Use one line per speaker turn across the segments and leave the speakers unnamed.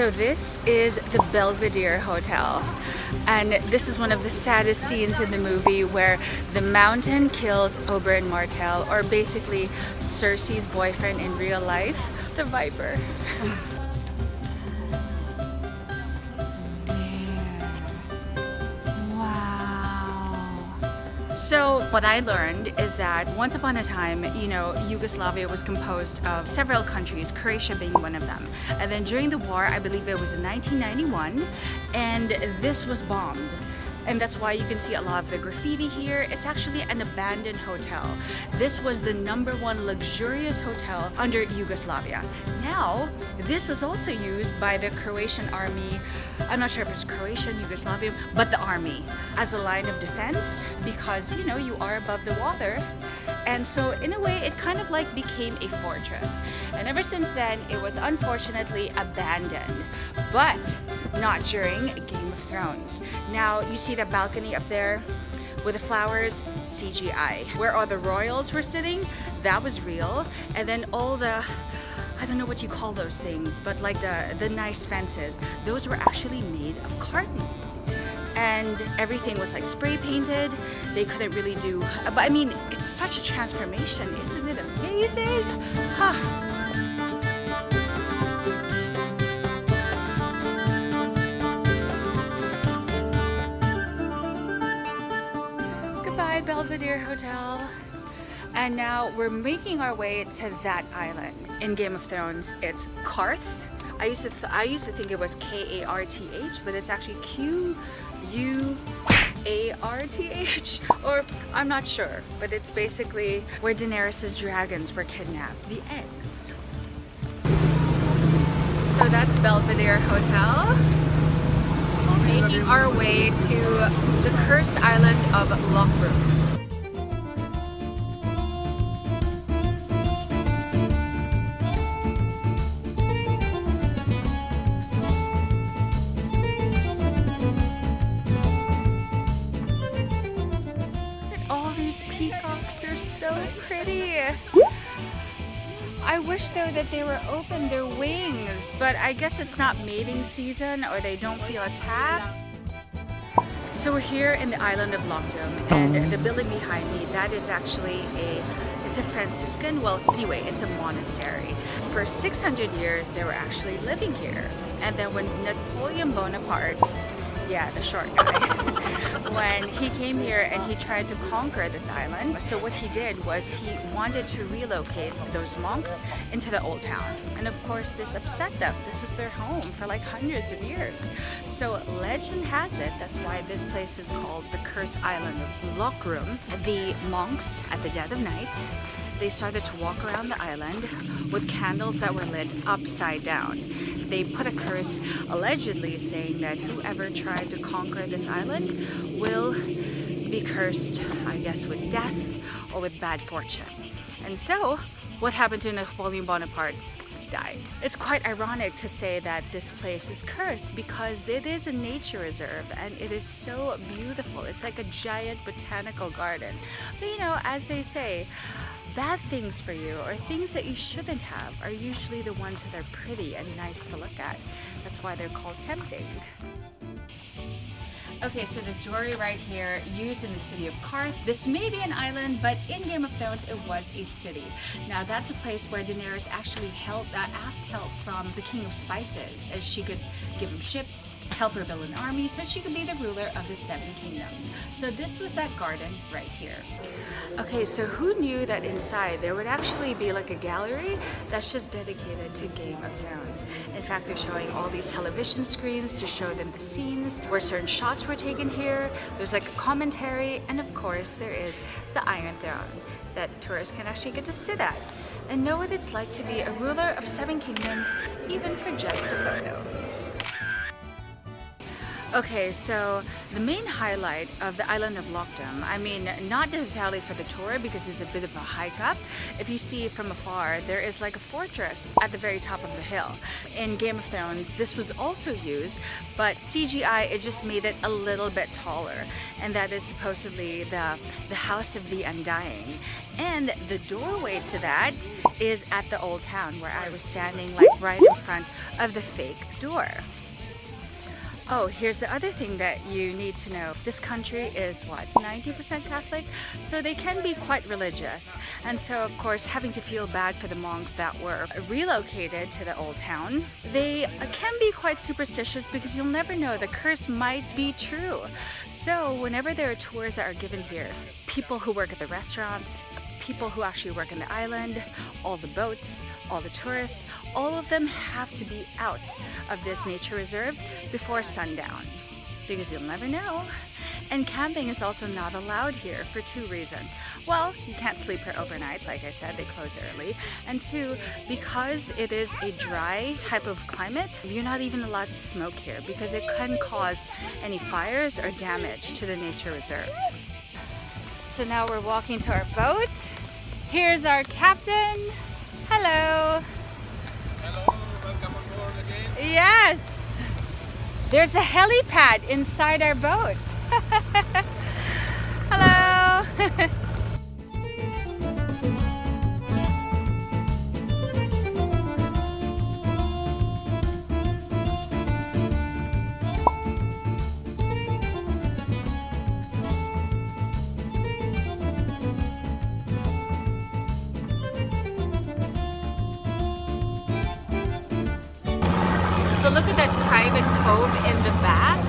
So this is the Belvedere Hotel. And this is one of the saddest scenes in the movie where the mountain kills Oberyn Martell, or basically Cersei's boyfriend in real life, the Viper. So what I learned is that once upon a time, you know, Yugoslavia was composed of several countries, Croatia being one of them. And then during the war, I believe it was in 1991, and this was bombed and that's why you can see a lot of the graffiti here. It's actually an abandoned hotel. This was the number one luxurious hotel under Yugoslavia. Now, this was also used by the Croatian army, I'm not sure if it's Croatian, Yugoslavian, but the army as a line of defense because, you know, you are above the water. And so in a way, it kind of like became a fortress. And ever since then, it was unfortunately abandoned. But not during Game of Thrones. Now, you see the balcony up there with the flowers, CGI. Where all the royals were sitting, that was real. And then all the I don't know what you call those things, but like the, the nice fences, those were actually made of cartons. And everything was like spray painted. They couldn't really do, but I mean, it's such a transformation. Isn't it amazing? Huh. Belvedere Hotel. And now we're making our way to that island. In Game of Thrones, it's Qarth. I used to I used to think it was K-A-R-T-H, but it's actually Q-U-A-R-T-H, or I'm not sure. But it's basically where Daenerys' dragons were kidnapped, the eggs. So that's Belvedere Hotel making our way to the cursed island of Lokrum. That they were open their wings, but I guess it's not mating season or they don't feel attacked. So we're here in the island of Loch and the building behind me, that is actually a, it's a Franciscan, well anyway, it's a monastery. For 600 years they were actually living here. And then when Napoleon Bonaparte yeah, the short guy, when he came here and he tried to conquer this island. So what he did was he wanted to relocate those monks into the old town. And of course this upset them. This was their home for like hundreds of years. So legend has it, that's why this place is called the Curse Island of Lokrum. The monks at the dead of night, they started to walk around the island with candles that were lit upside down they put a curse allegedly saying that whoever tried to conquer this island will be cursed, I guess, with death or with bad fortune. And so, what happened to Napoleon Bonaparte? Died. It's quite ironic to say that this place is cursed because it is a nature reserve and it is so beautiful. It's like a giant botanical garden. But you know, as they say, bad things for you or things that you shouldn't have are usually the ones that are pretty and nice to look at. That's why they're called tempting. Okay, so this jewelry right here, used in the city of Qarth. This may be an island, but in Game of Thrones, it was a city. Now, that's a place where Daenerys actually helped, uh, asked help from the King of Spices, as she could give him ships, help her build an army, so she could be the ruler of the Seven Kingdoms. So this was that garden right here. Okay, so who knew that inside there would actually be like a gallery that's just dedicated to Game of Thrones. In fact, they're showing all these television screens to show them the scenes where certain shots were taken here. There's like a commentary, and of course there is the Iron Throne that tourists can actually get to sit at and know what it's like to be a ruler of seven kingdoms, even for just a photo. Okay, so the main highlight of the island of Lokrum, I mean, not necessarily for the tour because it's a bit of a hike up. If you see from afar, there is like a fortress at the very top of the hill. In Game of Thrones, this was also used, but CGI, it just made it a little bit taller. And that is supposedly the, the House of the Undying. And the doorway to that is at the old town where I was standing like right in front of the fake door. Oh, here's the other thing that you need to know. This country is what, 90% Catholic? So they can be quite religious. And so, of course, having to feel bad for the monks that were relocated to the old town, they can be quite superstitious because you'll never know. The curse might be true. So, whenever there are tours that are given here, people who work at the restaurants, people who actually work on the island, all the boats, all the tourists, all of them have to be out of this nature reserve before sundown because you'll never know. And camping is also not allowed here for two reasons. Well, you can't sleep here overnight, like I said, they close early. And two, because it is a dry type of climate, you're not even allowed to smoke here because it can cause any fires or damage to the nature reserve. So now we're walking to our boat. Here's our captain. Hello. Yes. There's a helipad inside our boat. Hello. So look at that private cove in the back.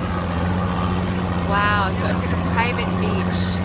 Wow, so it's like a private beach.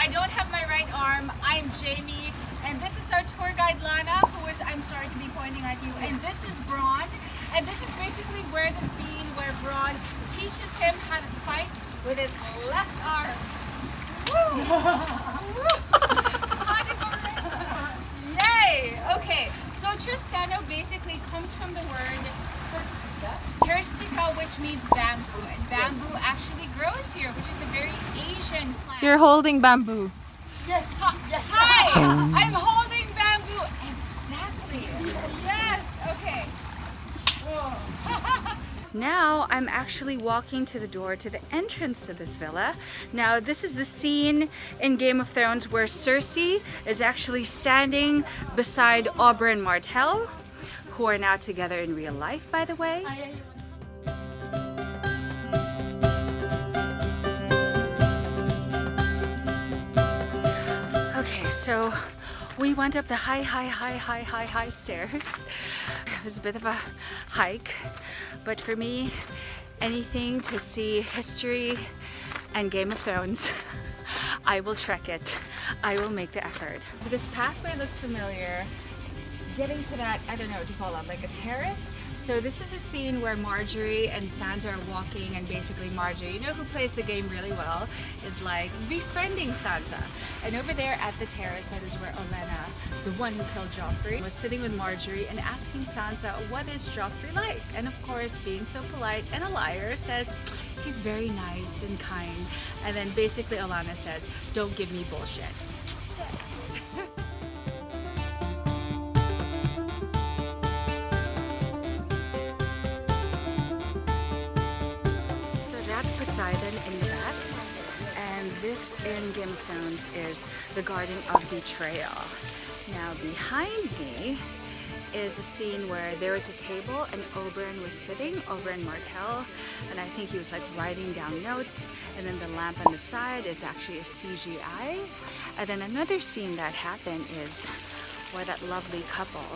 I don't have my right arm. I'm Jaime, and this is our tour guide Lana, who is, I'm sorry to be pointing at you, and this is Bronn. And this is basically where the scene where Bronn teaches him how to fight with his left arm. Woo! Yay! Okay, so Trsteno basically comes from the word terstica, which means bamboo. And bamboo actually grows here, which is a very Asian plant.
You're holding bamboo.
Yes, hi, yes. Hi, I'm holding bamboo. Exactly. Yes, okay. Now I'm actually walking to the door to the entrance to this villa. Now this is the scene in Game of Thrones where Cersei is actually standing beside Oberyn Martell, who are now together in real life by the way. So we went up the high, high, high, high, high, high stairs. It was a bit of a hike, but for me, anything to see history and Game of Thrones, I will trek it. I will make the effort. This pathway looks familiar. Getting to that, I don't know what to call it, like a terrace? So this is a scene where Margaery and Sansa are walking and basically Margaery, you know who plays the game really well, is like befriending Sansa. And over there at the terrace, that is where Olenna, the one who killed Joffrey, was sitting with Margaery and asking Sansa, what is Joffrey like? And of course, being so polite and a liar, says, he's very nice and kind. And then basically Olenna says, don't give me bullshit. Thrones is the Garden of Betrayal. Now behind me is a scene where there was a table and Oberyn was sitting, Oberyn Martell, and I think he was like writing down notes. And then the lamp on the side is actually a CGI. And then another scene that happened is where that lovely couple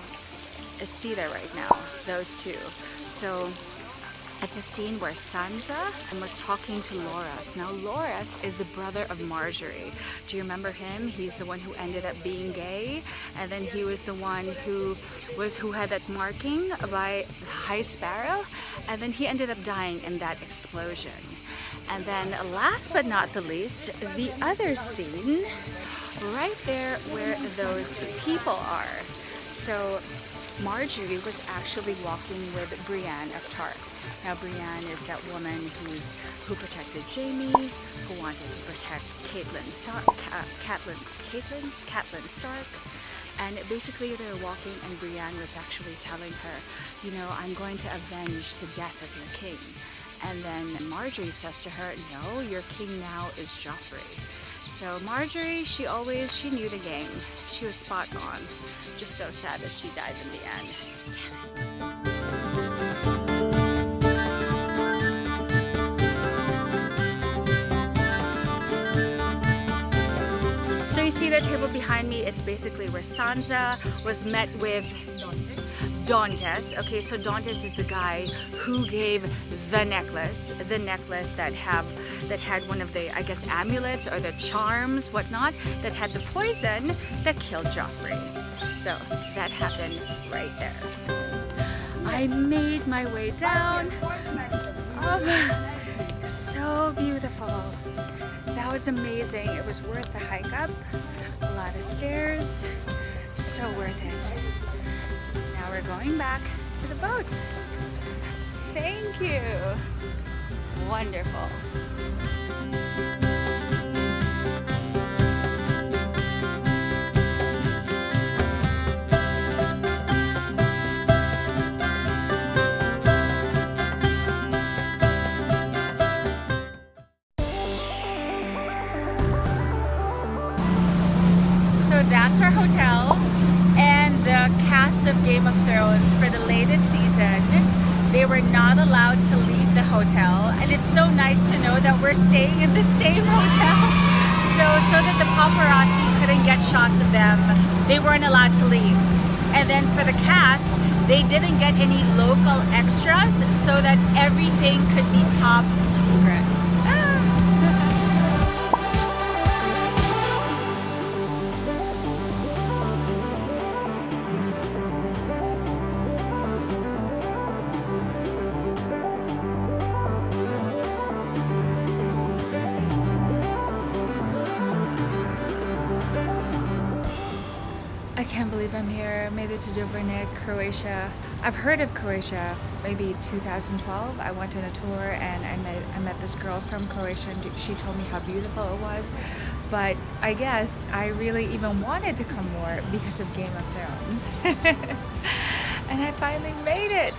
is see there right now, those two. So It's a scene where Sansa was talking to Loras. Now Loras is the brother of Margaery. Do you remember him? He's the one who ended up being gay and then he was the one who was who had that marking by High Sparrow and then he ended up dying in that explosion. And then last but not the least, the other scene right there where those people are. So Margaery was actually walking with Brienne of Tarth. Now Brienne is that woman who's who protected Jaime, who wanted to protect Catelyn Stark, uh, Catelyn, Catelyn, Catelyn Stark. And basically they're walking and Brienne was actually telling her, you know, I'm going to avenge the death of your king. And then Margaery says to her, no, your king now is Joffrey. So Margaery, she always, she knew the game. She was spot on. Just so sad that she died in the end. See that table behind me, it's basically where Sansa was met with Dontos. Okay, so Dontos is the guy who gave the necklace, the necklace that have that had one of the, I guess, amulets or the charms, whatnot, that had the poison that killed Joffrey. So that happened right there. I made my way down. Oh, so beautiful. Was amazing. It was worth the hike up. A lot of stairs. So worth it. Now we're going back to the boat. Thank you. Wonderful. So that's our hotel and the cast of Game of Thrones for the latest season. They were not allowed to leave the hotel and it's so nice to know that we're staying in the same hotel. So so that the paparazzi couldn't get shots of them they weren't allowed to leave. And then for the cast they didn't get any local extras so that everything could be top here. Made it to Dubrovnik, Croatia. I've heard of Croatia. Maybe 2012. I went on a tour and I met I met this girl from Croatia and she told me how beautiful it was. But I guess I really even wanted to come more because of Game of Thrones. and I finally made it.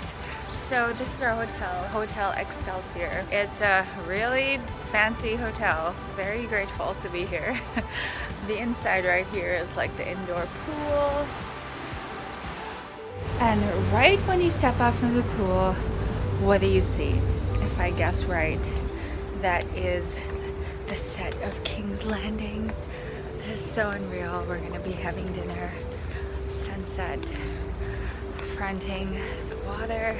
So this is our hotel, Hotel Excelsior. It's a really fancy hotel. Very grateful to be here. the inside right here is like the indoor pool. And right when you step out from the pool, what do you see? If I guess right, that is the set of King's Landing. This is so unreal. We're gonna be having dinner, sunset, fronting the water,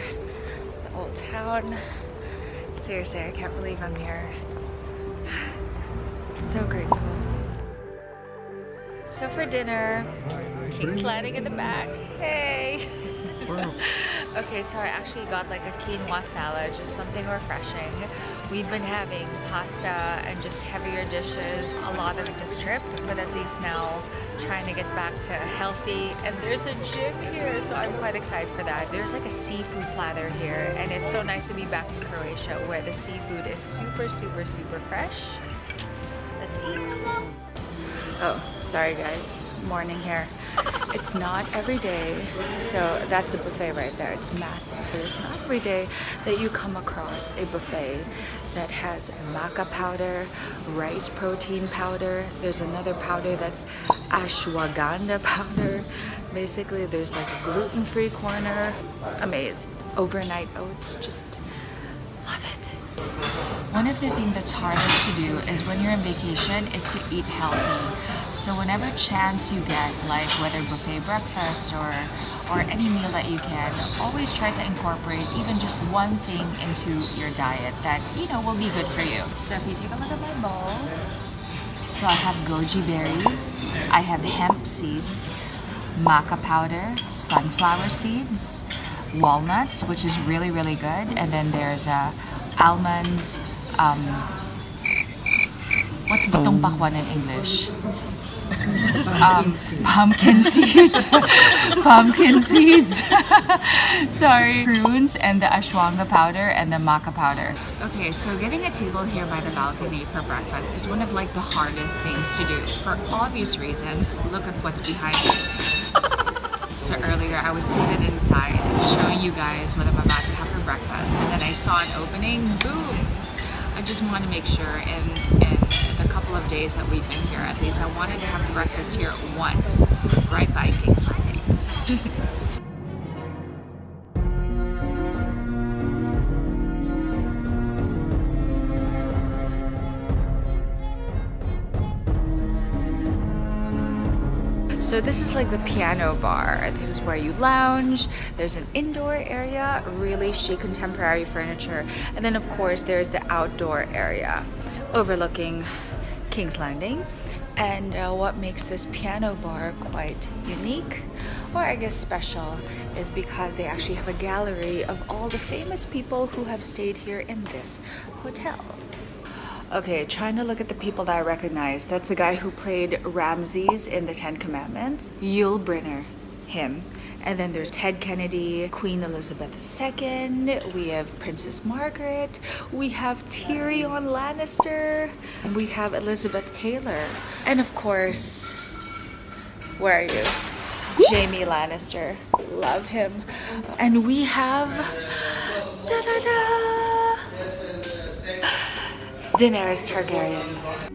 the old town. Seriously, I can't believe I'm here. So grateful. So for dinner, King's Landing in the back. Hey! okay, so I actually got like a quinoa salad, just something refreshing. We've been having pasta and just heavier dishes a lot of this trip, but at least now trying to get back to healthy. And there's a gym here, so I'm quite excited for that. There's like a seafood platter here, and it's so nice to be back in Croatia where the seafood is super, super, super fresh. Oh, sorry guys, morning here. It's not every day, so that's a buffet right there. It's massive, but it's not every day that you come across a buffet that has maca powder, rice protein powder. There's another powder that's ashwagandha powder. Basically, there's like a gluten-free corner. Amazed. Overnight oats, just. One of the things that's hardest to do is when you're on vacation is to eat healthy. So whenever chance you get, like whether buffet breakfast or or any meal that you can, always try to incorporate even just one thing into your diet that, you know, will be good for you. So if you take a look at my bowl, so I have goji berries, I have hemp seeds, maca powder, sunflower seeds, walnuts, which is really, really good, and then there's uh, almonds, um, what's butong pakwan in English? um, pumpkin seeds, pumpkin seeds, sorry, prunes, and the ashwagandha powder and the maca powder. Okay, so getting a table here by the balcony for breakfast is one of like the hardest things to do for obvious reasons. Look at what's behind me. So earlier I was seated inside showing you guys what I'm about to have for breakfast and then I saw an opening, boom! I just want to make sure In the couple of days that we've been here at least, I wanted to have breakfast here once, right by King's Landing. So this is like the piano bar. This is where you lounge. There's an indoor area, really chic contemporary furniture. And then of course there's the outdoor area overlooking King's Landing. And uh, what makes this piano bar quite unique, or I guess special, is because they actually have a gallery of all the famous people who have stayed here in this hotel. Okay, trying to look at the people that I recognize. That's the guy who played Ramses in the Ten Commandments. Yul Brynner, him. And then there's Ted Kennedy, Queen Elizabeth II, we have Princess Margaret, we have Tyrion Lannister, and we have Elizabeth Taylor. And of course, where are you? Jaime Lannister. Love him. And we have da da da Daenerys Targaryen.